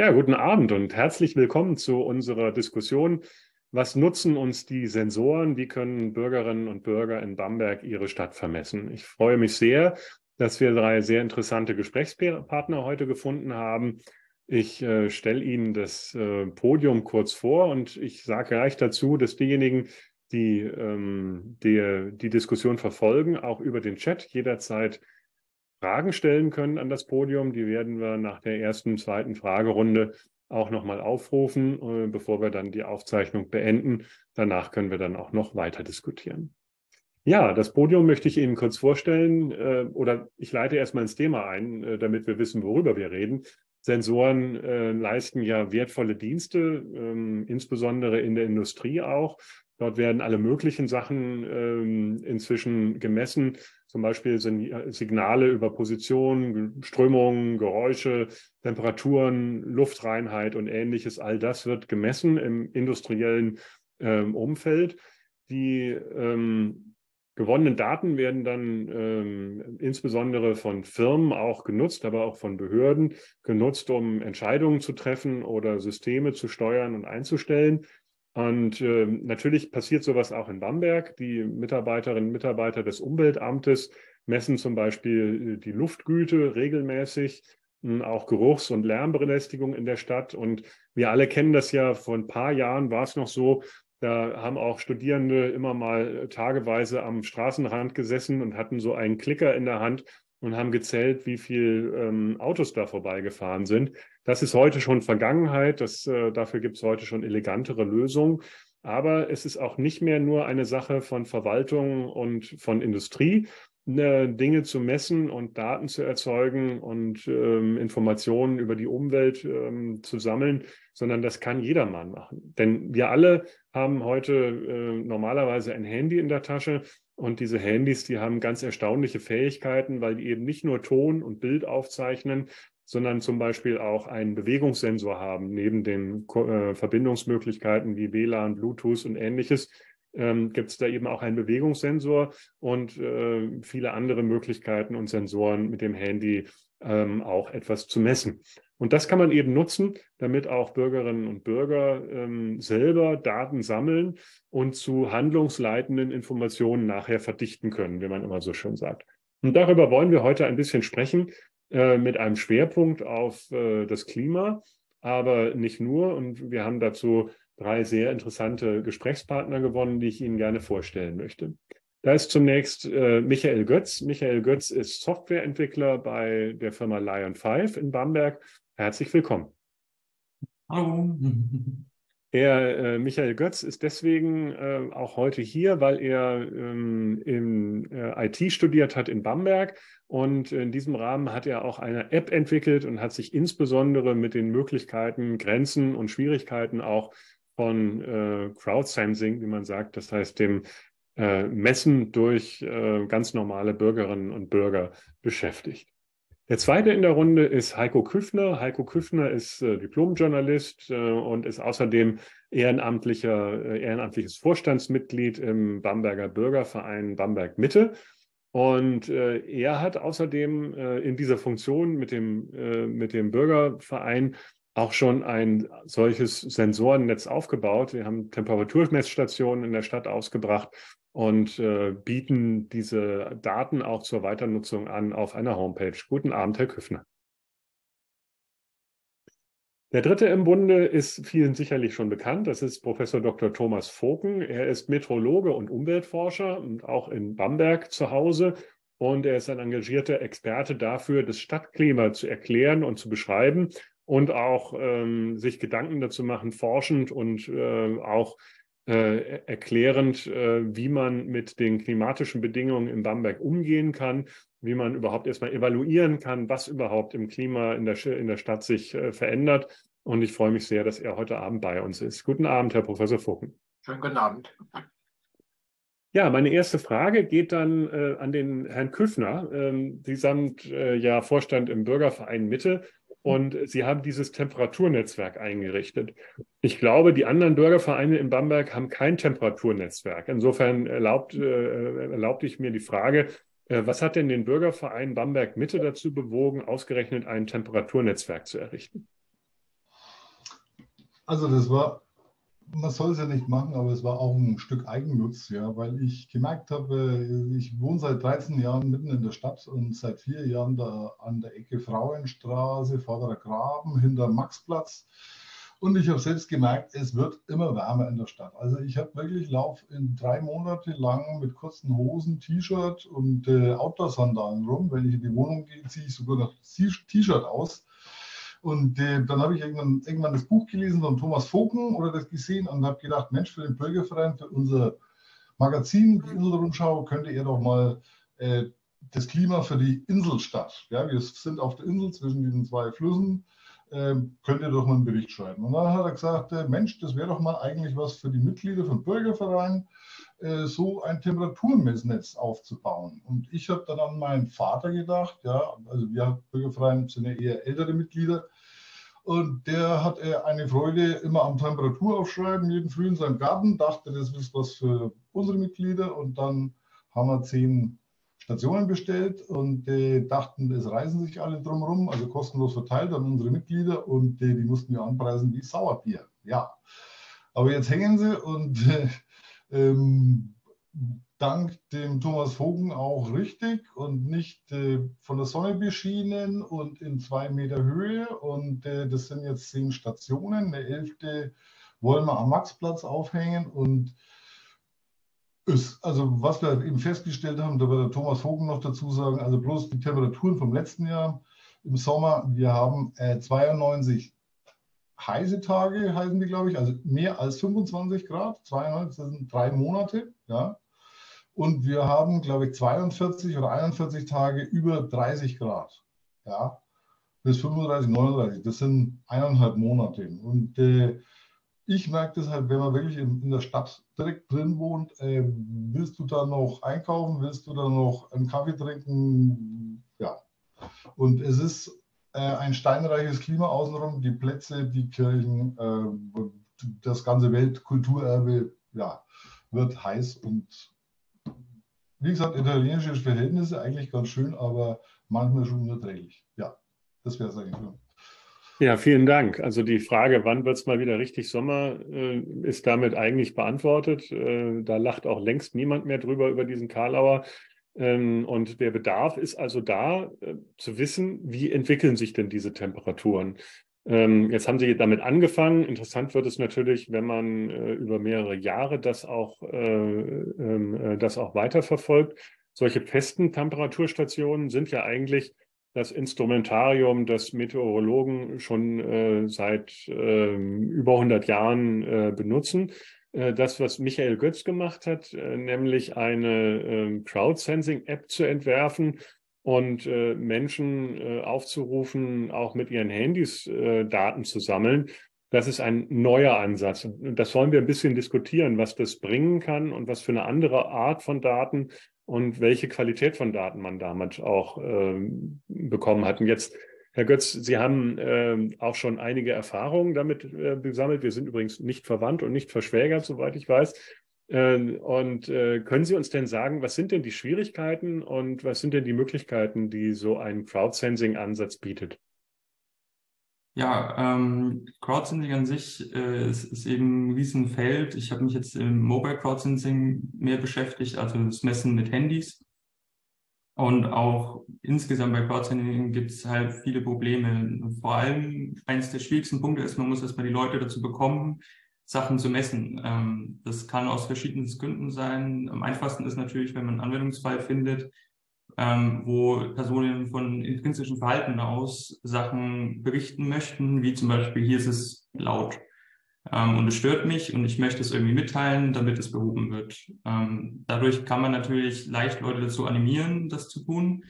Ja, guten Abend und herzlich willkommen zu unserer Diskussion. Was nutzen uns die Sensoren? Wie können Bürgerinnen und Bürger in Bamberg ihre Stadt vermessen? Ich freue mich sehr, dass wir drei sehr interessante Gesprächspartner heute gefunden haben. Ich äh, stelle Ihnen das äh, Podium kurz vor und ich sage gleich dazu, dass diejenigen, die ähm, die, die Diskussion verfolgen, auch über den Chat jederzeit Fragen stellen können an das Podium. Die werden wir nach der ersten, zweiten Fragerunde auch nochmal aufrufen, äh, bevor wir dann die Aufzeichnung beenden. Danach können wir dann auch noch weiter diskutieren. Ja, das Podium möchte ich Ihnen kurz vorstellen äh, oder ich leite erstmal ins Thema ein, äh, damit wir wissen, worüber wir reden. Sensoren äh, leisten ja wertvolle Dienste, ähm, insbesondere in der Industrie auch. Dort werden alle möglichen Sachen ähm, inzwischen gemessen, zum Beispiel Signale über Position, Strömungen, Geräusche, Temperaturen, Luftreinheit und ähnliches. All das wird gemessen im industriellen ähm, Umfeld. Die ähm, gewonnenen Daten werden dann ähm, insbesondere von Firmen auch genutzt, aber auch von Behörden genutzt, um Entscheidungen zu treffen oder Systeme zu steuern und einzustellen. Und äh, natürlich passiert sowas auch in Bamberg. Die Mitarbeiterinnen und Mitarbeiter des Umweltamtes messen zum Beispiel äh, die Luftgüte regelmäßig, hm, auch Geruchs- und Lärmbelästigung in der Stadt. Und wir alle kennen das ja, vor ein paar Jahren war es noch so, da haben auch Studierende immer mal tageweise am Straßenrand gesessen und hatten so einen Klicker in der Hand und haben gezählt, wie viele ähm, Autos da vorbeigefahren sind. Das ist heute schon Vergangenheit. Das, äh, dafür gibt es heute schon elegantere Lösungen. Aber es ist auch nicht mehr nur eine Sache von Verwaltung und von Industrie, ne, Dinge zu messen und Daten zu erzeugen und ähm, Informationen über die Umwelt ähm, zu sammeln, sondern das kann jedermann machen. Denn wir alle haben heute äh, normalerweise ein Handy in der Tasche und diese Handys, die haben ganz erstaunliche Fähigkeiten, weil die eben nicht nur Ton und Bild aufzeichnen, sondern zum Beispiel auch einen Bewegungssensor haben, neben den äh, Verbindungsmöglichkeiten wie WLAN, Bluetooth und ähnliches. Ähm, gibt es da eben auch einen Bewegungssensor und äh, viele andere Möglichkeiten und Sensoren mit dem Handy ähm, auch etwas zu messen. Und das kann man eben nutzen, damit auch Bürgerinnen und Bürger ähm, selber Daten sammeln und zu handlungsleitenden Informationen nachher verdichten können, wie man immer so schön sagt. Und darüber wollen wir heute ein bisschen sprechen, äh, mit einem Schwerpunkt auf äh, das Klima, aber nicht nur. Und wir haben dazu drei sehr interessante Gesprächspartner gewonnen, die ich Ihnen gerne vorstellen möchte. Da ist zunächst äh, Michael Götz. Michael Götz ist Softwareentwickler bei der Firma Lion 5 in Bamberg. Herzlich willkommen. Hallo. Er, äh, Michael Götz ist deswegen äh, auch heute hier, weil er ähm, im äh, IT studiert hat in Bamberg und in diesem Rahmen hat er auch eine App entwickelt und hat sich insbesondere mit den Möglichkeiten, Grenzen und Schwierigkeiten auch von äh, Crowdsensing, wie man sagt, das heißt dem äh, Messen durch äh, ganz normale Bürgerinnen und Bürger beschäftigt. Der zweite in der Runde ist Heiko Küffner. Heiko Küffner ist äh, Diplomjournalist äh, und ist außerdem ehrenamtlicher, äh, ehrenamtliches Vorstandsmitglied im Bamberger Bürgerverein Bamberg Mitte. Und äh, er hat außerdem äh, in dieser Funktion mit dem, äh, mit dem Bürgerverein auch schon ein solches Sensorennetz aufgebaut. Wir haben Temperaturmessstationen in der Stadt ausgebracht und äh, bieten diese Daten auch zur Weiternutzung an auf einer Homepage. Guten Abend, Herr Küffner. Der dritte im Bunde ist vielen sicherlich schon bekannt. Das ist Professor Dr. Thomas Voken. Er ist Meteorologe und Umweltforscher und auch in Bamberg zu Hause. Und er ist ein engagierter Experte dafür, das Stadtklima zu erklären und zu beschreiben und auch ähm, sich Gedanken dazu machen, forschend und äh, auch äh, erklärend, äh, wie man mit den klimatischen Bedingungen in Bamberg umgehen kann, wie man überhaupt erstmal evaluieren kann, was überhaupt im Klima in der, in der Stadt sich äh, verändert. Und ich freue mich sehr, dass er heute Abend bei uns ist. Guten Abend, Herr Professor Fucken. Schönen guten Abend. Ja, meine erste Frage geht dann äh, an den Herrn Küffner. Ähm, Sie sind äh, ja Vorstand im Bürgerverein Mitte und Sie haben dieses Temperaturnetzwerk eingerichtet. Ich glaube, die anderen Bürgervereine in Bamberg haben kein Temperaturnetzwerk. Insofern erlaubt, äh, erlaubte ich mir die Frage, äh, was hat denn den Bürgerverein Bamberg Mitte dazu bewogen, ausgerechnet ein Temperaturnetzwerk zu errichten? Also das war, man soll es ja nicht machen, aber es war auch ein Stück Eigennutz, ja, weil ich gemerkt habe, ich wohne seit 13 Jahren mitten in der Stadt und seit vier Jahren da an der Ecke Frauenstraße, Vorderer Graben, hinter Maxplatz. Und ich habe selbst gemerkt, es wird immer wärmer in der Stadt. Also ich habe wirklich Lauf in drei Monate lang mit kurzen Hosen, T-Shirt und äh, Outdoor-Sandalen rum. Wenn ich in die Wohnung gehe, ziehe ich sogar noch T-Shirt aus. Und äh, dann habe ich irgendwann, irgendwann das Buch gelesen von Thomas Vogen oder das gesehen und habe gedacht, Mensch, für den Bürgerverein, für unser Magazin, die Inselrundschau, könnte er doch mal äh, das Klima für die Inselstadt. Ja, wir sind auf der Insel zwischen diesen zwei Flüssen äh, könnt ihr doch mal einen Bericht schreiben. Und dann hat er gesagt, äh, Mensch, das wäre doch mal eigentlich was für die Mitglieder vom Bürgerverein, äh, so ein Temperaturmessnetz aufzubauen. Und ich habe dann an meinen Vater gedacht, ja, also wir Bürgerverein sind ja eher ältere Mitglieder. Und der hat äh, eine Freude immer am Temperaturaufschreiben, jeden Früh in seinem Garten, dachte, das ist was für unsere Mitglieder. Und dann haben wir zehn Stationen bestellt und äh, dachten, es reisen sich alle drumherum, also kostenlos verteilt an unsere Mitglieder und äh, die mussten wir anpreisen wie Sauerbier. Ja, aber jetzt hängen sie und äh, ähm, dank dem Thomas Vogen auch richtig und nicht äh, von der Sonne beschienen und in zwei Meter Höhe. Und äh, das sind jetzt zehn Stationen. Eine elfte wollen wir am Maxplatz aufhängen und ist, also was wir eben festgestellt haben, da wird der Thomas Vogel noch dazu sagen, also bloß die Temperaturen vom letzten Jahr im Sommer, wir haben äh, 92 heiße Tage, heißen die, glaube ich, also mehr als 25 Grad, 92, das sind drei Monate, ja. Und wir haben, glaube ich, 42 oder 41 Tage über 30 Grad, ja, bis 35, 39, das sind eineinhalb Monate. Und äh, ich merke das halt, wenn man wirklich in, in der Stadt direkt drin wohnt, äh, willst du da noch einkaufen, willst du da noch einen Kaffee trinken? Ja. Und es ist ein steinreiches Klima außenrum, die Plätze, die Kirchen, äh, das ganze Weltkulturerbe, ja, wird heiß und wie gesagt, italienische Verhältnisse eigentlich ganz schön, aber manchmal schon unerträglich. Ja, das wäre es eigentlich. Nur. Ja, vielen Dank. Also die Frage, wann wird es mal wieder richtig Sommer, äh, ist damit eigentlich beantwortet. Äh, da lacht auch längst niemand mehr drüber über diesen Karlauer. Ähm, und der Bedarf ist also da, äh, zu wissen, wie entwickeln sich denn diese Temperaturen. Ähm, jetzt haben Sie damit angefangen. Interessant wird es natürlich, wenn man äh, über mehrere Jahre das auch, äh, ähm, äh, das auch weiterverfolgt. Solche festen Temperaturstationen sind ja eigentlich das Instrumentarium das Meteorologen schon seit über 100 Jahren benutzen. Äh, das, was Michael Götz gemacht hat, äh, nämlich eine ähm, Crowd-Sensing-App zu entwerfen und äh, Menschen aufzurufen, auch mit ihren Handys Daten zu sammeln. Das ist ein neuer Ansatz. Und das wollen wir ein bisschen diskutieren, was das bringen kann und was für eine andere Art von Daten und welche Qualität von Daten man damit auch ähm, bekommen hat. Und jetzt, Herr Götz, Sie haben äh, auch schon einige Erfahrungen damit äh, gesammelt. Wir sind übrigens nicht verwandt und nicht verschwägert, soweit ich weiß. Äh, und äh, können Sie uns denn sagen, was sind denn die Schwierigkeiten und was sind denn die Möglichkeiten, die so ein Crowdsensing-Ansatz bietet? Ja, ähm, Crowdsensing an sich äh, ist, ist eben ein Riesenfeld. Ich habe mich jetzt im Mobile Crowdsensing mehr beschäftigt, also das Messen mit Handys. Und auch insgesamt bei Crowdsensing gibt es halt viele Probleme. Vor allem eines der schwierigsten Punkte ist, man muss erstmal die Leute dazu bekommen, Sachen zu messen. Ähm, das kann aus verschiedenen Gründen sein. Am einfachsten ist natürlich, wenn man einen Anwendungsfall findet, ähm, wo Personen von intrinsischem Verhalten aus Sachen berichten möchten, wie zum Beispiel, hier ist es laut und es stört mich und ich möchte es irgendwie mitteilen, damit es behoben wird. Ähm, dadurch kann man natürlich leicht Leute dazu animieren, das zu tun.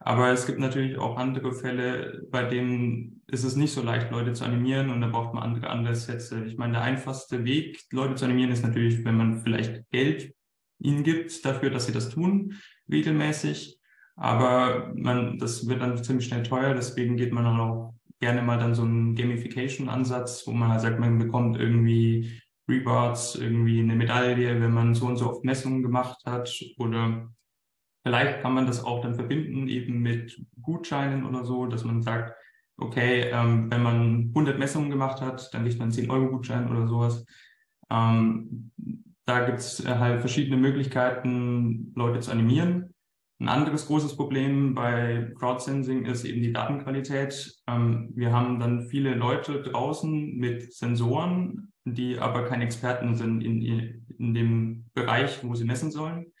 Aber es gibt natürlich auch andere Fälle, bei denen ist es nicht so leicht, Leute zu animieren und da braucht man andere Ansätze. Ich meine, der einfachste Weg, Leute zu animieren, ist natürlich, wenn man vielleicht Geld ihnen gibt dafür, dass sie das tun, regelmäßig. Aber man, das wird dann ziemlich schnell teuer, deswegen geht man dann auch gerne mal dann so einen Gamification-Ansatz, wo man halt sagt, man bekommt irgendwie Rewards, irgendwie eine Medaille, wenn man so und so oft Messungen gemacht hat. Oder vielleicht kann man das auch dann verbinden eben mit Gutscheinen oder so, dass man sagt, okay, ähm, wenn man 100 Messungen gemacht hat, dann kriegt man einen 10-Euro-Gutschein oder sowas. Ähm, da gibt es äh, halt verschiedene Möglichkeiten, Leute zu animieren. Ein anderes großes Problem bei Crowdsensing ist eben die Datenqualität. Ähm, wir haben dann viele Leute draußen mit Sensoren, die aber keine Experten sind in, in dem Bereich, wo sie messen sollen.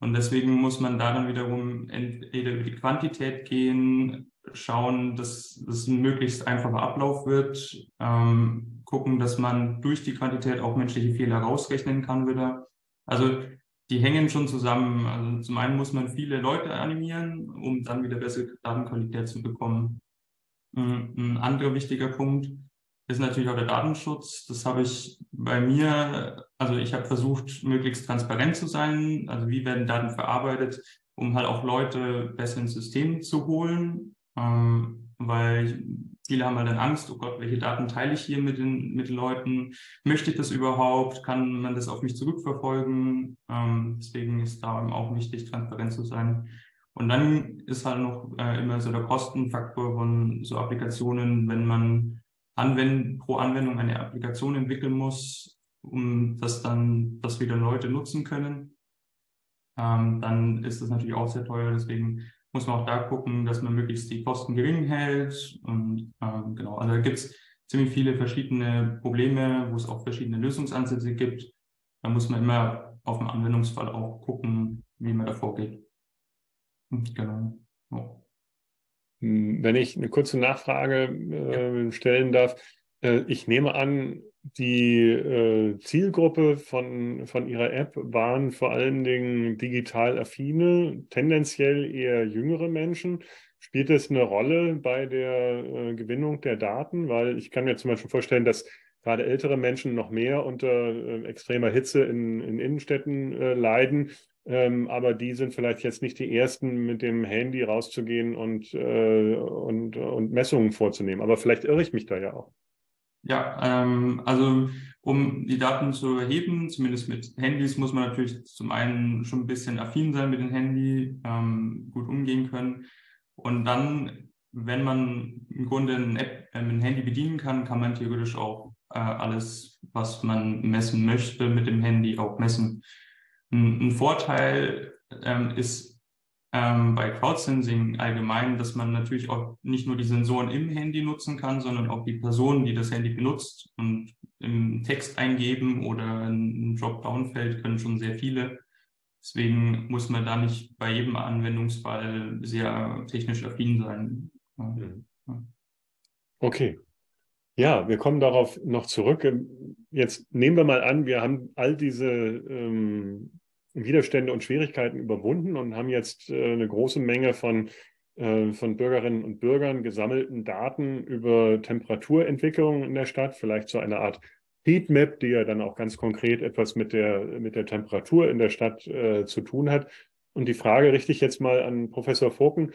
Und deswegen muss man da dann wiederum entweder über die Quantität gehen, schauen, dass das ein möglichst einfacher Ablauf wird, ähm, gucken, dass man durch die Quantität auch menschliche Fehler rausrechnen kann wieder. Also die hängen schon zusammen. Also zum einen muss man viele Leute animieren, um dann wieder bessere Datenqualität zu bekommen. Ein anderer wichtiger Punkt ist natürlich auch der Datenschutz. Das habe ich bei mir, also ich habe versucht, möglichst transparent zu sein. Also wie werden Daten verarbeitet, um halt auch Leute besser ins System zu holen. Ähm, weil viele haben halt dann Angst, oh Gott, welche Daten teile ich hier mit den, mit den Leuten? Möchte ich das überhaupt? Kann man das auf mich zurückverfolgen? Ähm, deswegen ist da eben auch wichtig, transparent zu sein. Und dann ist halt noch äh, immer so der Kostenfaktor von so Applikationen, wenn man anwenden, pro Anwendung eine Applikation entwickeln muss, um das dann, das wieder Leute nutzen können, ähm, dann ist das natürlich auch sehr teuer. Deswegen muss man auch da gucken, dass man möglichst die Kosten gering hält. Und ähm, genau, also da gibt es ziemlich viele verschiedene Probleme, wo es auch verschiedene Lösungsansätze gibt. Da muss man immer auf den Anwendungsfall auch gucken, wie man da vorgeht. Genau. Oh. Wenn ich eine kurze Nachfrage äh, ja. stellen darf, ich nehme an, die äh, Zielgruppe von, von Ihrer App waren vor allen Dingen digital affine, tendenziell eher jüngere Menschen. Spielt es eine Rolle bei der äh, Gewinnung der Daten? Weil ich kann mir zum Beispiel vorstellen, dass gerade ältere Menschen noch mehr unter äh, extremer Hitze in, in Innenstädten äh, leiden. Ähm, aber die sind vielleicht jetzt nicht die Ersten, mit dem Handy rauszugehen und, äh, und, und Messungen vorzunehmen. Aber vielleicht irre ich mich da ja auch. Ja, ähm, also um die Daten zu erheben, zumindest mit Handys, muss man natürlich zum einen schon ein bisschen affin sein mit dem Handy, ähm, gut umgehen können. Und dann, wenn man im Grunde eine App, äh, ein Handy bedienen kann, kann man theoretisch auch äh, alles, was man messen möchte, mit dem Handy auch messen. Ein, ein Vorteil ähm, ist ähm, bei Crowdsensing allgemein, dass man natürlich auch nicht nur die Sensoren im Handy nutzen kann, sondern auch die Person, die das Handy benutzt und im Text eingeben oder ein Dropdown-Feld können schon sehr viele. Deswegen muss man da nicht bei jedem Anwendungsfall sehr technisch affin sein. Mhm. Okay. Ja, wir kommen darauf noch zurück. Jetzt nehmen wir mal an, wir haben all diese ähm, Widerstände und Schwierigkeiten überwunden und haben jetzt äh, eine große Menge von, äh, von Bürgerinnen und Bürgern gesammelten Daten über Temperaturentwicklung in der Stadt, vielleicht so eine Art Heatmap, die ja dann auch ganz konkret etwas mit der, mit der Temperatur in der Stadt äh, zu tun hat. Und die Frage richte ich jetzt mal an Professor Foken.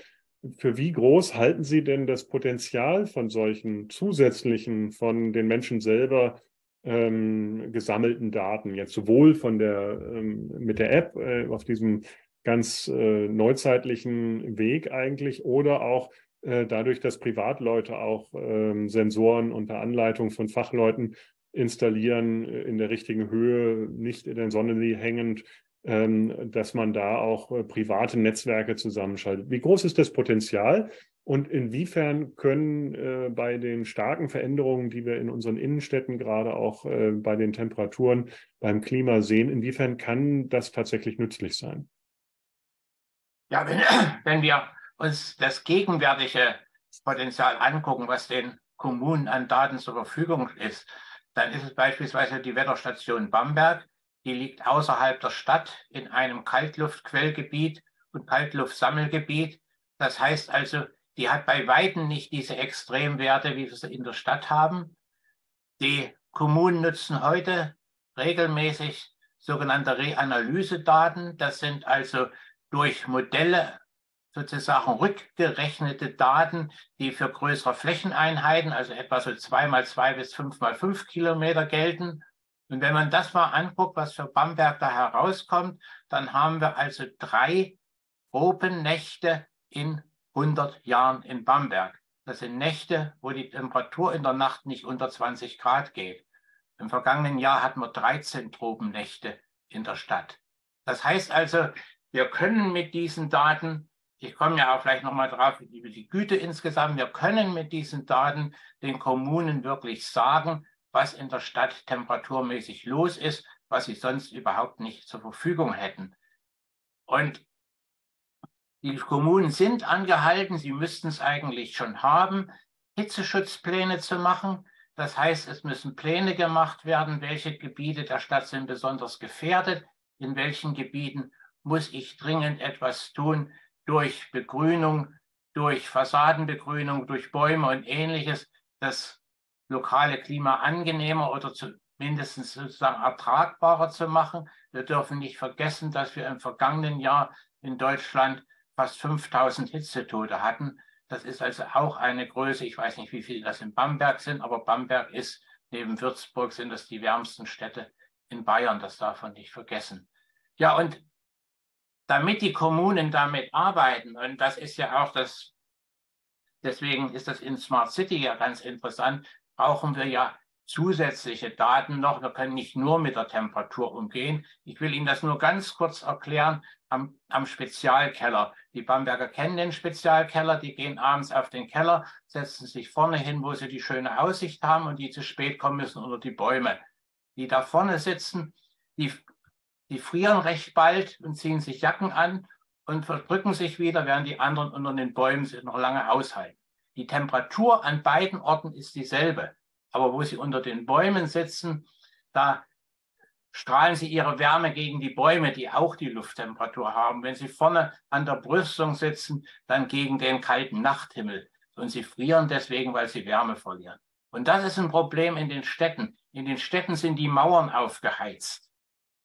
Für wie groß halten Sie denn das Potenzial von solchen zusätzlichen, von den Menschen selber ähm, gesammelten Daten, jetzt sowohl von der ähm, mit der App äh, auf diesem ganz äh, neuzeitlichen Weg eigentlich oder auch äh, dadurch, dass Privatleute auch ähm, Sensoren unter Anleitung von Fachleuten installieren, äh, in der richtigen Höhe, nicht in der Sonne hängend, ähm, dass man da auch äh, private Netzwerke zusammenschaltet. Wie groß ist das Potenzial? Und inwiefern können äh, bei den starken Veränderungen, die wir in unseren Innenstädten gerade auch äh, bei den Temperaturen, beim Klima sehen, inwiefern kann das tatsächlich nützlich sein? Ja, wenn, wenn wir uns das gegenwärtige Potenzial angucken, was den Kommunen an Daten zur Verfügung ist, dann ist es beispielsweise die Wetterstation Bamberg. Die liegt außerhalb der Stadt in einem Kaltluftquellgebiet und Kaltluftsammelgebiet. Das heißt also, die hat bei Weitem nicht diese Extremwerte, wie wir sie in der Stadt haben. Die Kommunen nutzen heute regelmäßig sogenannte Reanalysedaten. Das sind also durch Modelle sozusagen rückgerechnete Daten, die für größere Flächeneinheiten, also etwa so zwei mal zwei bis fünf mal fünf Kilometer gelten. Und wenn man das mal anguckt, was für Bamberg da herauskommt, dann haben wir also drei Opennächte in 100 Jahren in Bamberg. Das sind Nächte, wo die Temperatur in der Nacht nicht unter 20 Grad geht. Im vergangenen Jahr hatten wir 13 Tropennächte in der Stadt. Das heißt also, wir können mit diesen Daten, ich komme ja auch vielleicht nochmal drauf über die Güte insgesamt, wir können mit diesen Daten den Kommunen wirklich sagen, was in der Stadt temperaturmäßig los ist, was sie sonst überhaupt nicht zur Verfügung hätten. Und die Kommunen sind angehalten, sie müssten es eigentlich schon haben, Hitzeschutzpläne zu machen. Das heißt, es müssen Pläne gemacht werden, welche Gebiete der Stadt sind besonders gefährdet, in welchen Gebieten muss ich dringend etwas tun durch Begrünung, durch Fassadenbegrünung, durch Bäume und ähnliches, das lokale Klima angenehmer oder zumindest sozusagen ertragbarer zu machen. Wir dürfen nicht vergessen, dass wir im vergangenen Jahr in Deutschland fast 5000 Hitzetote hatten. Das ist also auch eine Größe. Ich weiß nicht, wie viele das in Bamberg sind, aber Bamberg ist neben Würzburg sind das die wärmsten Städte in Bayern. Das darf man nicht vergessen. Ja, und damit die Kommunen damit arbeiten, und das ist ja auch das, deswegen ist das in Smart City ja ganz interessant, brauchen wir ja zusätzliche Daten noch. Wir können nicht nur mit der Temperatur umgehen. Ich will Ihnen das nur ganz kurz erklären am, am Spezialkeller. Die Bamberger kennen den Spezialkeller, die gehen abends auf den Keller, setzen sich vorne hin, wo sie die schöne Aussicht haben und die zu spät kommen müssen unter die Bäume. Die da vorne sitzen, die, die frieren recht bald und ziehen sich Jacken an und verdrücken sich wieder, während die anderen unter den Bäumen sich noch lange aushalten. Die Temperatur an beiden Orten ist dieselbe. Aber wo sie unter den Bäumen sitzen, da strahlen sie ihre Wärme gegen die Bäume, die auch die Lufttemperatur haben. Wenn sie vorne an der Brüstung sitzen, dann gegen den kalten Nachthimmel. Und sie frieren deswegen, weil sie Wärme verlieren. Und das ist ein Problem in den Städten. In den Städten sind die Mauern aufgeheizt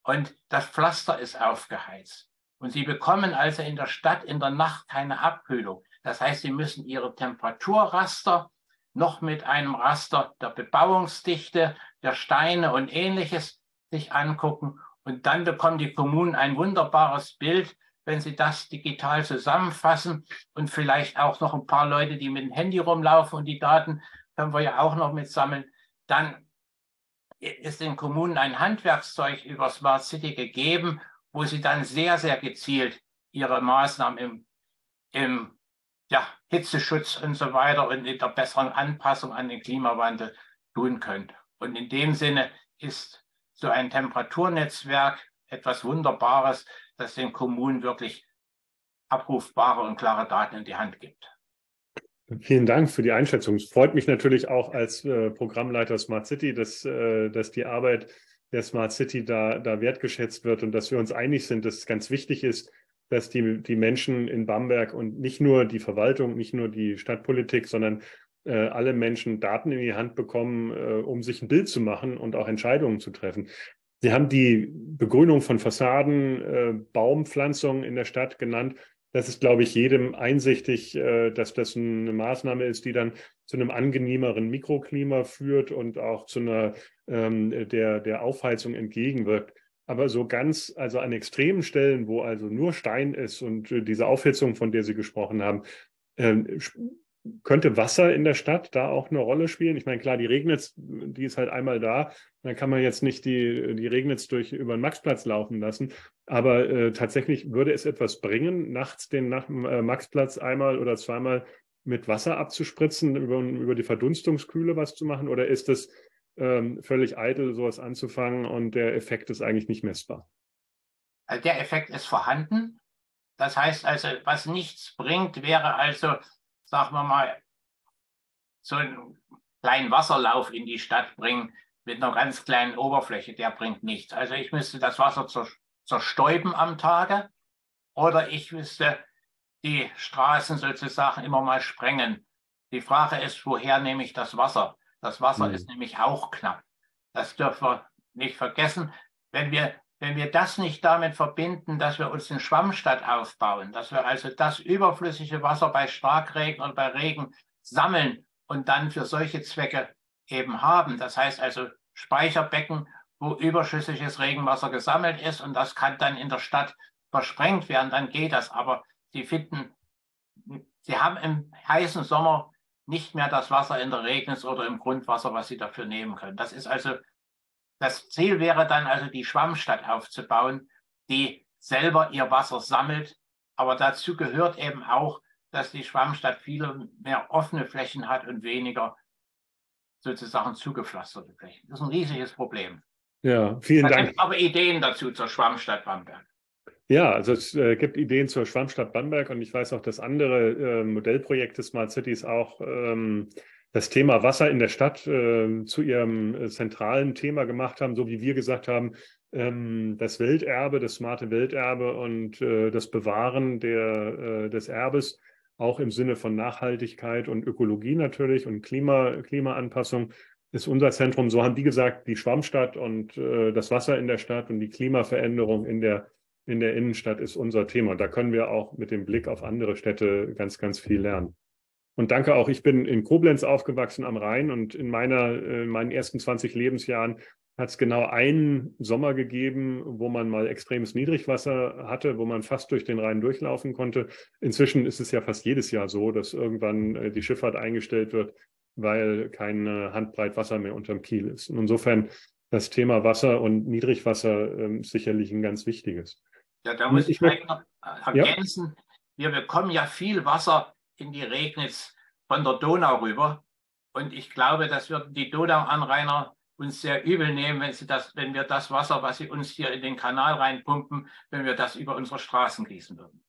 und das Pflaster ist aufgeheizt. Und sie bekommen also in der Stadt in der Nacht keine Abkühlung. Das heißt, sie müssen ihre Temperaturraster noch mit einem Raster der Bebauungsdichte, der Steine und ähnliches sich angucken. Und dann bekommen die Kommunen ein wunderbares Bild, wenn sie das digital zusammenfassen und vielleicht auch noch ein paar Leute, die mit dem Handy rumlaufen und die Daten können wir ja auch noch mitsammeln. Dann ist den Kommunen ein Handwerkszeug über Smart City gegeben, wo sie dann sehr, sehr gezielt ihre Maßnahmen im, im ja, Hitzeschutz und so weiter und in der besseren Anpassung an den Klimawandel tun können. Und in dem Sinne ist so ein Temperaturnetzwerk etwas Wunderbares, das den Kommunen wirklich abrufbare und klare Daten in die Hand gibt. Vielen Dank für die Einschätzung. Es freut mich natürlich auch als äh, Programmleiter Smart City, dass, äh, dass die Arbeit der Smart City da, da wertgeschätzt wird und dass wir uns einig sind, dass es ganz wichtig ist, dass die, die Menschen in Bamberg und nicht nur die Verwaltung, nicht nur die Stadtpolitik, sondern alle Menschen Daten in die Hand bekommen, äh, um sich ein Bild zu machen und auch Entscheidungen zu treffen. Sie haben die Begrünung von Fassaden, äh, Baumpflanzungen in der Stadt genannt. Das ist, glaube ich, jedem einsichtig, äh, dass das eine Maßnahme ist, die dann zu einem angenehmeren Mikroklima führt und auch zu einer ähm, der, der Aufheizung entgegenwirkt. Aber so ganz, also an extremen Stellen, wo also nur Stein ist und äh, diese Aufhitzung, von der Sie gesprochen haben, ähm, könnte Wasser in der Stadt da auch eine Rolle spielen? Ich meine, klar, die Regnitz, die ist halt einmal da. Dann kann man jetzt nicht die, die Regnitz durch über den Maxplatz laufen lassen. Aber äh, tatsächlich würde es etwas bringen, nachts den nach, äh, Maxplatz einmal oder zweimal mit Wasser abzuspritzen, über, über die Verdunstungskühle was zu machen? Oder ist es ähm, völlig eitel, sowas anzufangen und der Effekt ist eigentlich nicht messbar. Also der Effekt ist vorhanden. Das heißt also, was nichts bringt, wäre also, sagen wir mal, so einen kleinen Wasserlauf in die Stadt bringen mit einer ganz kleinen Oberfläche, der bringt nichts. Also ich müsste das Wasser zerstäuben am Tage oder ich müsste die Straßen sozusagen immer mal sprengen. Die Frage ist, woher nehme ich das Wasser? Das Wasser mhm. ist nämlich auch knapp. Das dürfen wir nicht vergessen. Wenn wir, wenn wir das nicht damit verbinden, dass wir uns eine Schwammstadt aufbauen, dass wir also das überflüssige Wasser bei Starkregen und bei Regen sammeln und dann für solche Zwecke eben haben. Das heißt also Speicherbecken, wo überschüssiges Regenwasser gesammelt ist und das kann dann in der Stadt versprengt werden, dann geht das. Aber Sie finden, Sie haben im heißen Sommer nicht mehr das Wasser in der Regnitz oder im Grundwasser, was sie dafür nehmen können. Das ist also, das Ziel wäre dann also die Schwammstadt aufzubauen, die selber ihr Wasser sammelt. Aber dazu gehört eben auch, dass die Schwammstadt viele mehr offene Flächen hat und weniger sozusagen zugepflasterte Flächen. Das ist ein riesiges Problem. Ja, vielen Dank. Es aber Ideen dazu zur Schwammstadt Bamberg. Ja, also es äh, gibt Ideen zur Schwammstadt Bamberg und ich weiß auch, dass andere äh, Modellprojekte Smart Cities auch ähm, das Thema Wasser in der Stadt äh, zu ihrem äh, zentralen Thema gemacht haben, so wie wir gesagt haben, ähm, das Welterbe, das smarte Welterbe und äh, das Bewahren der, äh, des Erbes, auch im Sinne von Nachhaltigkeit und Ökologie natürlich und Klima, Klimaanpassung ist unser Zentrum. So haben die gesagt, die Schwammstadt und das Wasser in der Stadt und die Klimaveränderung in der in der Innenstadt ist unser Thema. Da können wir auch mit dem Blick auf andere Städte ganz, ganz viel lernen. Und danke auch, ich bin in Koblenz aufgewachsen am Rhein und in meiner, in äh, meinen ersten 20 Lebensjahren hat es genau einen Sommer gegeben, wo man mal extremes Niedrigwasser hatte, wo man fast durch den Rhein durchlaufen konnte. Inzwischen ist es ja fast jedes Jahr so, dass irgendwann äh, die Schifffahrt eingestellt wird, weil kein Handbreit Wasser mehr unterm Kiel ist. Und insofern das Thema Wasser und Niedrigwasser äh, sicherlich ein ganz wichtiges. Ja, da muss ich, ich noch ergänzen. Ja. Wir bekommen ja viel Wasser in die Regnitz von der Donau rüber. Und ich glaube, das würden die Donauanrainer uns sehr übel nehmen, wenn, sie das, wenn wir das Wasser, was sie uns hier in den Kanal reinpumpen, wenn wir das über unsere Straßen gießen würden.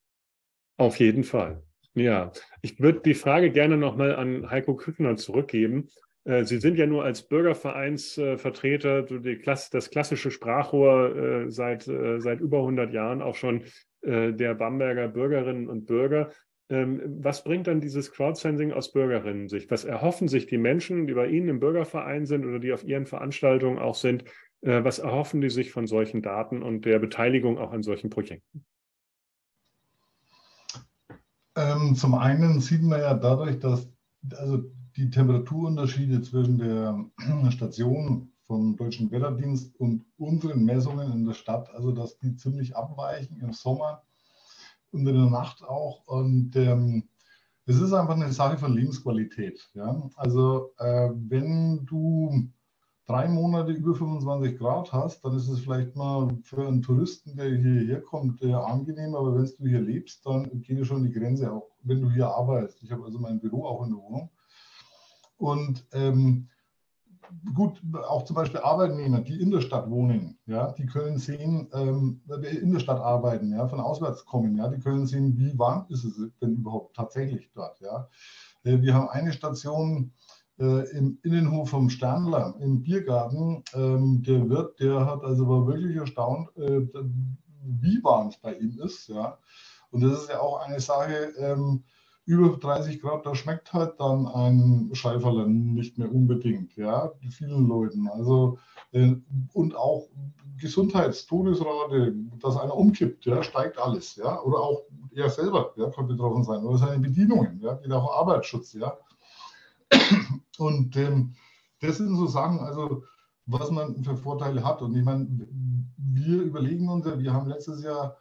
Auf jeden Fall. Ja, ich würde die Frage gerne nochmal an Heiko Kückner zurückgeben. Äh, Sie sind ja nur als Bürgervereinsvertreter das klassische Sprachrohr äh, seit, äh, seit über 100 Jahren auch schon der Bamberger Bürgerinnen und Bürger. Ähm, was bringt dann dieses Crowdsensing aus Bürgerinnen-Sicht? Was erhoffen sich die Menschen, die bei Ihnen im Bürgerverein sind oder die auf Ihren Veranstaltungen auch sind? Was erhoffen die sich von solchen Daten und der Beteiligung auch an solchen Projekten? Ähm, zum einen sieht man ja dadurch, dass also die Temperaturunterschiede zwischen der Station vom Deutschen Wetterdienst und unseren Messungen in der Stadt, also dass die ziemlich abweichen im Sommer und in der Nacht auch. Und ähm, es ist einfach eine Sache von Lebensqualität. Ja? Also äh, wenn du drei Monate über 25 Grad hast, dann ist es vielleicht mal für einen Touristen, der hierher kommt, äh, angenehm. Aber wenn du hier lebst, dann geht schon die Grenze, auch wenn du hier arbeitest. Ich habe also mein Büro auch in der Wohnung. Und ähm, gut, auch zum Beispiel Arbeitnehmer, die in der Stadt wohnen, ja, die können sehen, ähm, in der Stadt arbeiten, ja, von auswärts kommen, ja, die können sehen, wie warm ist es denn überhaupt tatsächlich dort, ja. Äh, wir haben eine Station äh, im Innenhof vom Sternler im Biergarten. Ähm, der Wirt, der hat also war wirklich erstaunt, äh, wie warm es bei ihm ist, ja. Und das ist ja auch eine Sache, ähm, über 30 Grad, da schmeckt halt dann ein Scheiferle nicht mehr unbedingt, ja, vielen Leuten. Also, äh, und auch Gesundheitstodesrate, dass einer umkippt, ja, steigt alles, ja, oder auch er selber, ja, kann betroffen sein, oder seine Bedienungen, ja, geht auch Arbeitsschutz, ja. Und ähm, das sind so Sachen, also, was man für Vorteile hat. Und ich meine, wir überlegen uns wir haben letztes Jahr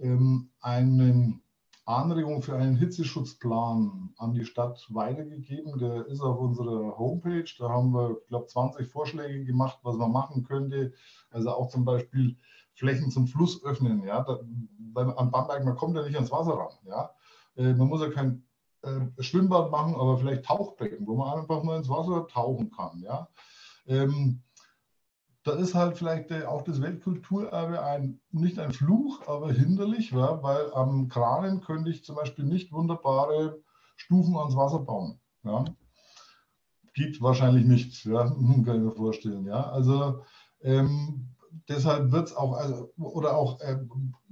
ähm, einen Anregung für einen Hitzeschutzplan an die Stadt weitergegeben. Der ist auf unserer Homepage. Da haben wir, ich glaube, 20 Vorschläge gemacht, was man machen könnte. Also auch zum Beispiel Flächen zum Fluss öffnen. Ja, da, am Bamberg, man kommt ja nicht ans Wasser ran. Ja, äh, man muss ja kein äh, Schwimmbad machen, aber vielleicht Tauchbecken, wo man einfach mal ins Wasser tauchen kann. Ja. Ähm, da ist halt vielleicht auch das Weltkulturerbe ein, nicht ein Fluch, aber hinderlich, weil am Kranen könnte ich zum Beispiel nicht wunderbare Stufen ans Wasser bauen. Ja. Geht wahrscheinlich nicht, ja, kann ich mir vorstellen. Ja. Also ähm, deshalb wird es auch, also, oder auch äh,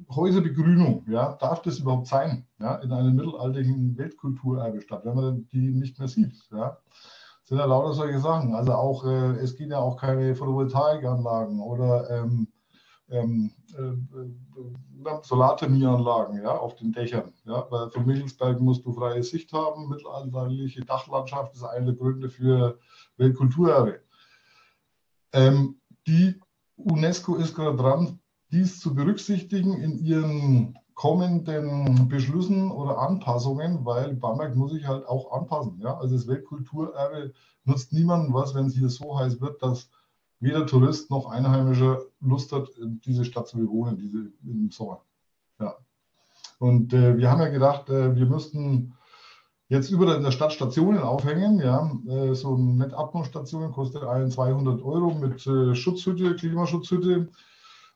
Häuserbegrünung, ja, darf das überhaupt sein, ja, in einer mittelalterlichen Weltkulturerbestadt, wenn man die nicht mehr sieht. Ja sind ja lauter solche Sachen. Also auch, äh, es gibt ja auch keine Photovoltaikanlagen oder ähm, ähm, äh, äh, Solarthermieanlagen ja, auf den Dächern. Ja, weil von Michelsberg musst du freie Sicht haben. Mittelalterliche Dachlandschaft ist eine der Gründe für Weltkulturerbe. Ähm, die UNESCO ist gerade dran, dies zu berücksichtigen in ihren kommenden Beschlüssen oder Anpassungen, weil Bamberg muss sich halt auch anpassen. Ja? Also das Weltkulturerbe nutzt niemandem was, wenn es hier so heiß wird, dass weder Tourist noch Einheimischer Lust hat, diese Stadt zu bewohnen, diese im Sommer. Ja. Und äh, wir haben ja gedacht, äh, wir müssten jetzt überall in der Stadt Stationen aufhängen. Ja, äh, so eine Nettatmungsstation kostet einen 200 Euro mit äh, Schutzhütte, Klimaschutzhütte.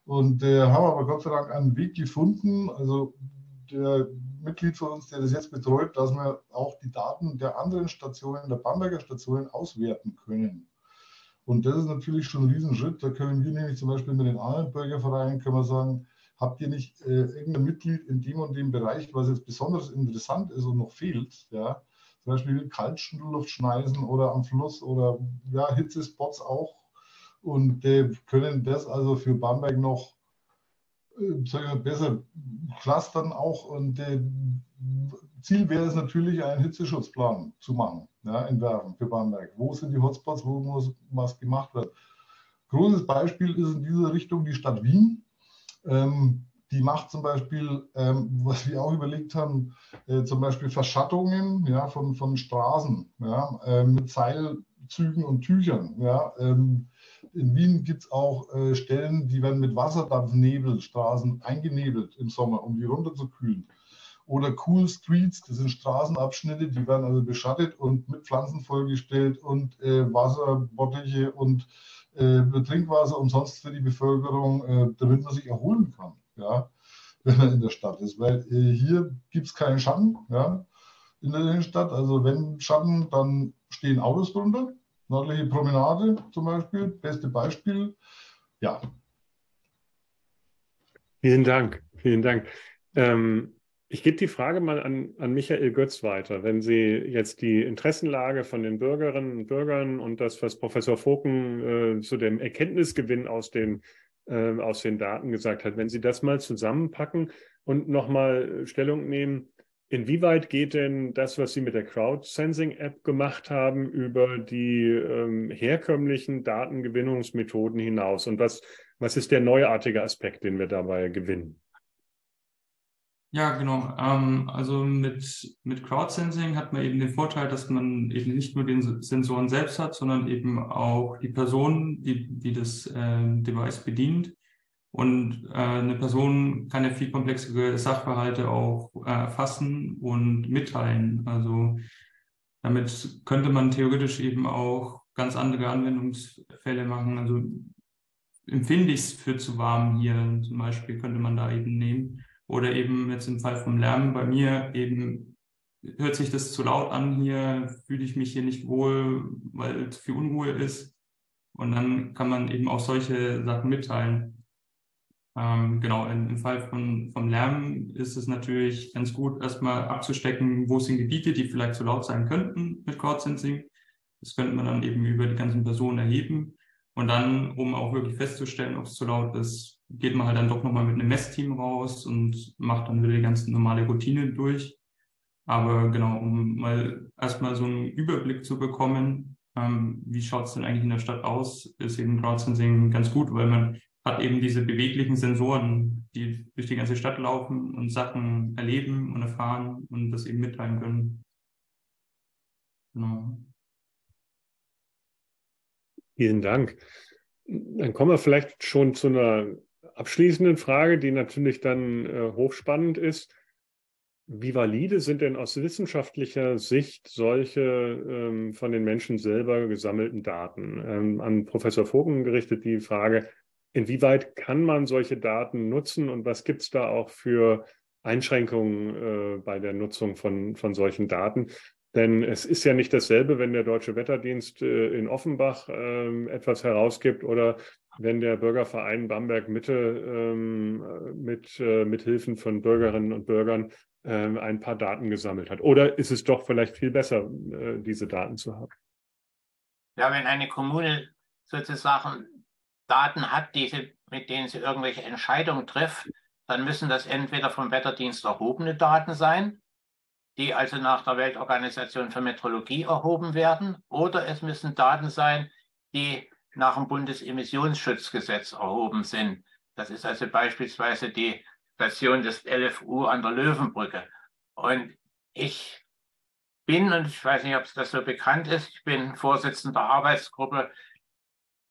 Und äh, haben aber Gott sei Dank einen Weg gefunden. Also der Mitglied von uns, der das jetzt betreut, dass wir auch die Daten der anderen Stationen, der Bamberger Stationen auswerten können. Und das ist natürlich schon ein Riesenschritt. Da können wir nämlich zum Beispiel mit den anderen Bürgervereinen können wir sagen, habt ihr nicht äh, irgendein Mitglied in dem und dem Bereich, was jetzt besonders interessant ist und noch fehlt, ja, zum Beispiel Kaltluftschneisen oder am Fluss oder ja, Hitzespots auch und können das also für Bamberg noch äh, besser clustern auch und äh, Ziel wäre es natürlich, einen Hitzeschutzplan zu machen, ja, entwerfen für Bamberg. Wo sind die Hotspots, wo muss was gemacht werden? Großes Beispiel ist in dieser Richtung die Stadt Wien. Ähm, die macht zum Beispiel, ähm, was wir auch überlegt haben, äh, zum Beispiel Verschattungen ja, von, von Straßen ja, äh, mit Seilzügen und Tüchern. Ja. Ähm, in Wien gibt es auch äh, Stellen, die werden mit Wasserdampfnebelstraßen eingenebelt im Sommer, um die runterzukühlen. Oder Cool Streets, das sind Straßenabschnitte, die werden also beschattet und mit Pflanzen vollgestellt und äh, Wasserbottiche und äh, Trinkwasser umsonst für die Bevölkerung, äh, damit man sich erholen kann, ja, wenn man in der Stadt ist. Weil äh, hier gibt es keinen Schatten ja, in der Innenstadt. Also wenn Schatten, dann stehen Autos drunter. Nördliche Promenade zum Beispiel, beste Beispiel. Ja. Vielen Dank, vielen Dank. Ähm, ich gebe die Frage mal an, an Michael Götz weiter. Wenn Sie jetzt die Interessenlage von den Bürgerinnen und Bürgern und das, was Professor Foken äh, zu dem Erkenntnisgewinn aus den, äh, aus den Daten gesagt hat, wenn Sie das mal zusammenpacken und nochmal Stellung nehmen, inwieweit geht denn das, was Sie mit der Crowd-Sensing-App gemacht haben, über die ähm, herkömmlichen Datengewinnungsmethoden hinaus? Und was, was ist der neuartige Aspekt, den wir dabei gewinnen? Ja, genau. Ähm, also mit, mit Crowdsensing hat man eben den Vorteil, dass man eben nicht nur den Sensoren selbst hat, sondern eben auch die Person, die, die das äh, Device bedient. Und äh, eine Person kann ja viel komplexere Sachverhalte auch äh, erfassen und mitteilen. Also damit könnte man theoretisch eben auch ganz andere Anwendungsfälle machen. Also empfinde ich es für zu warm hier zum Beispiel, könnte man da eben nehmen. Oder eben jetzt im Fall vom Lärm bei mir eben hört sich das zu laut an hier, fühle ich mich hier nicht wohl, weil zu viel Unruhe ist. Und dann kann man eben auch solche Sachen mitteilen. Ähm, genau, in, im Fall von, vom Lärm ist es natürlich ganz gut, erstmal abzustecken, wo sind Gebiete, die vielleicht zu laut sein könnten mit Crowd Sensing. Das könnte man dann eben über die ganzen Personen erheben. Und dann, um auch wirklich festzustellen, ob es zu laut ist, geht man halt dann doch nochmal mit einem Messteam raus und macht dann wieder die ganze normale Routine durch. Aber genau, um mal erstmal so einen Überblick zu bekommen, ähm, wie schaut es denn eigentlich in der Stadt aus, ist eben Crowdsensing ganz gut, weil man hat eben diese beweglichen Sensoren, die durch die ganze Stadt laufen und Sachen erleben und erfahren und das eben mitteilen können. Genau. Vielen Dank. Dann kommen wir vielleicht schon zu einer abschließenden Frage, die natürlich dann äh, hochspannend ist. Wie valide sind denn aus wissenschaftlicher Sicht solche ähm, von den Menschen selber gesammelten Daten? Ähm, an Professor Vogen gerichtet die Frage, inwieweit kann man solche Daten nutzen und was gibt es da auch für Einschränkungen äh, bei der Nutzung von, von solchen Daten? Denn es ist ja nicht dasselbe, wenn der Deutsche Wetterdienst äh, in Offenbach ähm, etwas herausgibt oder wenn der Bürgerverein Bamberg Mitte ähm, mit, äh, mit Hilfen von Bürgerinnen und Bürgern ähm, ein paar Daten gesammelt hat. Oder ist es doch vielleicht viel besser, äh, diese Daten zu haben? Ja, wenn eine Kommune sozusagen Daten hat, die sie, mit denen sie irgendwelche Entscheidungen trifft, dann müssen das entweder vom Wetterdienst erhobene Daten sein die also nach der Weltorganisation für Metrologie erhoben werden, oder es müssen Daten sein, die nach dem Bundesemissionsschutzgesetz erhoben sind. Das ist also beispielsweise die Station des LFU an der Löwenbrücke. Und ich bin, und ich weiß nicht, ob es das so bekannt ist, ich bin Vorsitzender der Arbeitsgruppe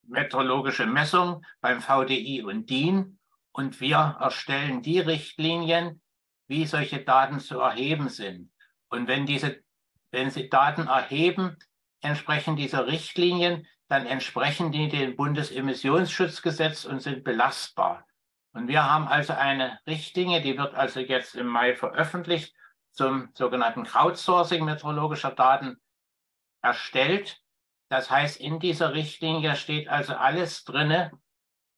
Meteorologische Messung beim VDI und DIN. Und wir erstellen die Richtlinien, wie solche Daten zu erheben sind. Und wenn diese, wenn Sie Daten erheben, entsprechen dieser Richtlinien, dann entsprechen die dem Bundesemissionsschutzgesetz und sind belastbar. Und wir haben also eine Richtlinie, die wird also jetzt im Mai veröffentlicht zum sogenannten Crowdsourcing meteorologischer Daten erstellt. Das heißt, in dieser Richtlinie steht also alles drinne,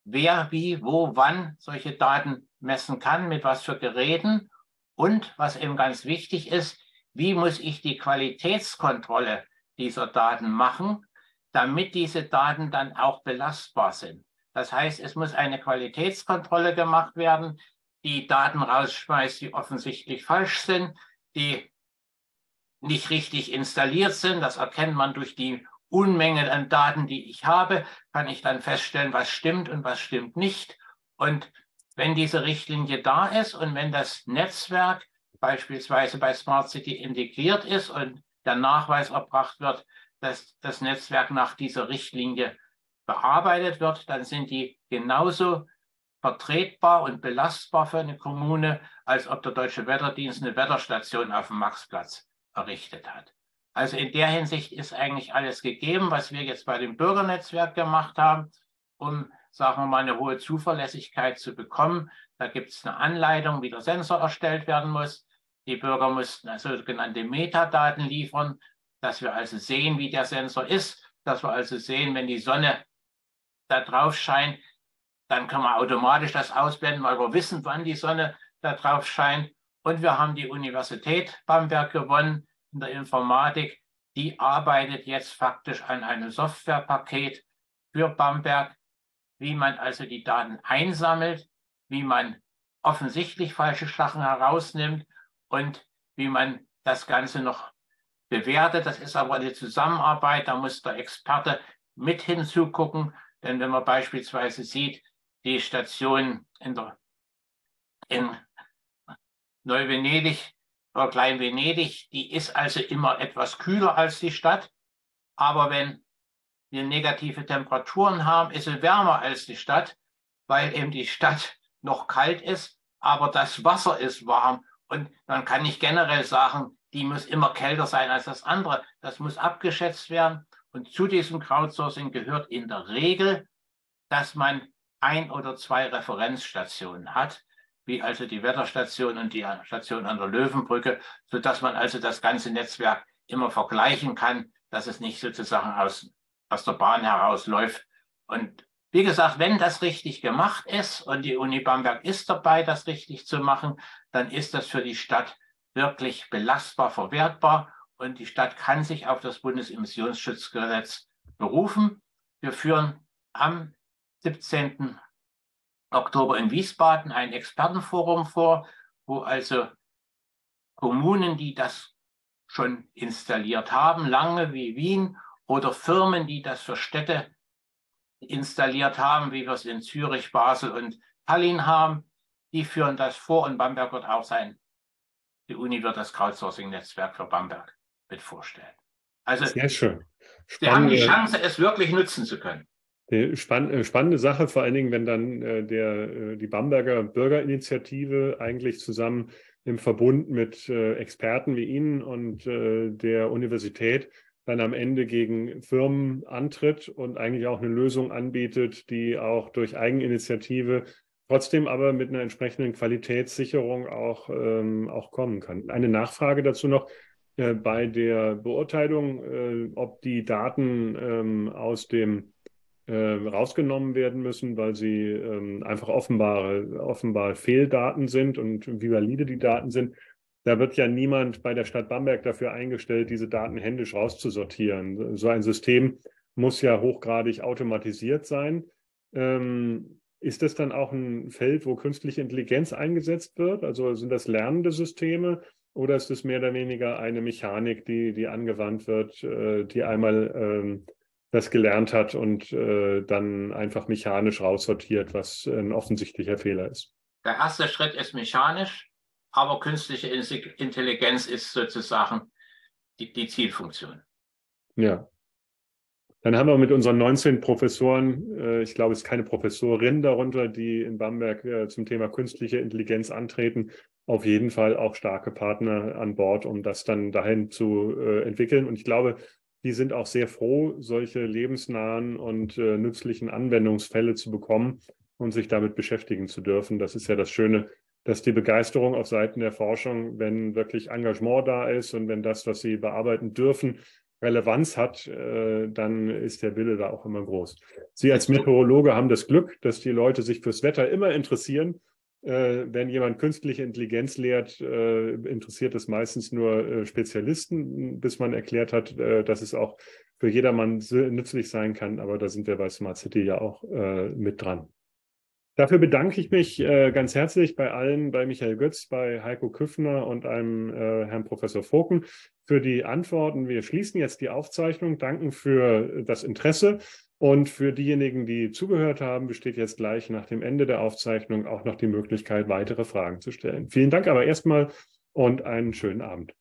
wer wie, wo, wann solche Daten messen kann, mit was für Geräten und was eben ganz wichtig ist, wie muss ich die Qualitätskontrolle dieser Daten machen, damit diese Daten dann auch belastbar sind. Das heißt, es muss eine Qualitätskontrolle gemacht werden, die Daten rausschmeißt, die offensichtlich falsch sind, die nicht richtig installiert sind. Das erkennt man durch die Unmenge an Daten, die ich habe, kann ich dann feststellen, was stimmt und was stimmt nicht. Und wenn diese Richtlinie da ist und wenn das Netzwerk beispielsweise bei Smart City integriert ist und der Nachweis erbracht wird, dass das Netzwerk nach dieser Richtlinie bearbeitet wird, dann sind die genauso vertretbar und belastbar für eine Kommune, als ob der Deutsche Wetterdienst eine Wetterstation auf dem Maxplatz errichtet hat. Also in der Hinsicht ist eigentlich alles gegeben, was wir jetzt bei dem Bürgernetzwerk gemacht haben, um, sagen wir mal, eine hohe Zuverlässigkeit zu bekommen. Da gibt es eine Anleitung, wie der Sensor erstellt werden muss. Die Bürger mussten also sogenannte Metadaten liefern, dass wir also sehen, wie der Sensor ist, dass wir also sehen, wenn die Sonne da drauf scheint, dann kann man automatisch das ausblenden, weil wir wissen, wann die Sonne da drauf scheint. Und wir haben die Universität Bamberg gewonnen in der Informatik. Die arbeitet jetzt faktisch an einem Softwarepaket für Bamberg, wie man also die Daten einsammelt, wie man offensichtlich falsche Sachen herausnimmt und wie man das Ganze noch bewertet. Das ist aber eine Zusammenarbeit, da muss der Experte mit hinzugucken. Denn wenn man beispielsweise sieht, die Station in, in Neu-Venedig oder Klein-Venedig, die ist also immer etwas kühler als die Stadt. Aber wenn wir negative Temperaturen haben, ist sie wärmer als die Stadt, weil eben die Stadt noch kalt ist, aber das Wasser ist warm. Und man kann nicht generell sagen, die muss immer kälter sein als das andere. Das muss abgeschätzt werden. Und zu diesem Crowdsourcing gehört in der Regel, dass man ein oder zwei Referenzstationen hat, wie also die Wetterstation und die Station an der Löwenbrücke, sodass man also das ganze Netzwerk immer vergleichen kann, dass es nicht sozusagen aus, aus der Bahn herausläuft. Und wie gesagt, wenn das richtig gemacht ist und die Uni Bamberg ist dabei, das richtig zu machen, dann ist das für die Stadt wirklich belastbar, verwertbar und die Stadt kann sich auf das Bundesemissionsschutzgesetz berufen. Wir führen am 17. Oktober in Wiesbaden ein Expertenforum vor, wo also Kommunen, die das schon installiert haben, lange wie Wien, oder Firmen, die das für Städte installiert haben, wie wir es in Zürich, Basel und Tallinn haben, die führen das vor und Bamberg wird auch sein. Die Uni wird das Crowdsourcing-Netzwerk für Bamberg mit vorstellen. Also, Sehr schön. Spannende, Sie haben die Chance, es wirklich nutzen zu können. Spann, äh, spannende Sache, vor allen Dingen, wenn dann äh, der, äh, die Bamberger Bürgerinitiative eigentlich zusammen im Verbund mit äh, Experten wie Ihnen und äh, der Universität dann am Ende gegen Firmen antritt und eigentlich auch eine Lösung anbietet, die auch durch Eigeninitiative trotzdem aber mit einer entsprechenden Qualitätssicherung auch, ähm, auch kommen kann. Eine Nachfrage dazu noch. Äh, bei der Beurteilung, ob die Daten ähm, aus dem äh, rausgenommen werden müssen, weil sie ähm, einfach offenbare, offenbar Fehldaten sind und wie valide die Daten sind. Da wird ja niemand bei der Stadt Bamberg dafür eingestellt, diese Daten händisch rauszusortieren. So ein System muss ja hochgradig automatisiert sein. Ähm, ist das dann auch ein Feld, wo künstliche Intelligenz eingesetzt wird? Also sind das lernende Systeme oder ist es mehr oder weniger eine Mechanik, die, die angewandt wird, äh, die einmal ähm, das gelernt hat und äh, dann einfach mechanisch raussortiert, was ein offensichtlicher Fehler ist. Der erste Schritt ist mechanisch, aber künstliche Intelligenz ist sozusagen die, die Zielfunktion. Ja. Dann haben wir mit unseren 19 Professoren, äh, ich glaube, es ist keine Professorin darunter, die in Bamberg äh, zum Thema künstliche Intelligenz antreten, auf jeden Fall auch starke Partner an Bord, um das dann dahin zu äh, entwickeln. Und ich glaube, die sind auch sehr froh, solche lebensnahen und nützlichen Anwendungsfälle zu bekommen und sich damit beschäftigen zu dürfen. Das ist ja das Schöne, dass die Begeisterung auf Seiten der Forschung, wenn wirklich Engagement da ist und wenn das, was sie bearbeiten dürfen, Relevanz hat, äh, dann ist der Wille da auch immer groß. Sie als Meteorologe haben das Glück, dass die Leute sich fürs Wetter immer interessieren. Äh, wenn jemand künstliche Intelligenz lehrt, äh, interessiert es meistens nur äh, Spezialisten, bis man erklärt hat, dass es auch für jedermann nützlich sein kann. Aber da sind wir bei Smart City ja auch mit dran. Dafür bedanke ich mich ganz herzlich bei allen, bei Michael Götz, bei Heiko Küffner und einem Herrn Professor Foken für die Antworten. Wir schließen jetzt die Aufzeichnung, danken für das Interesse und für diejenigen, die zugehört haben, besteht jetzt gleich nach dem Ende der Aufzeichnung auch noch die Möglichkeit, weitere Fragen zu stellen. Vielen Dank aber erstmal und einen schönen Abend.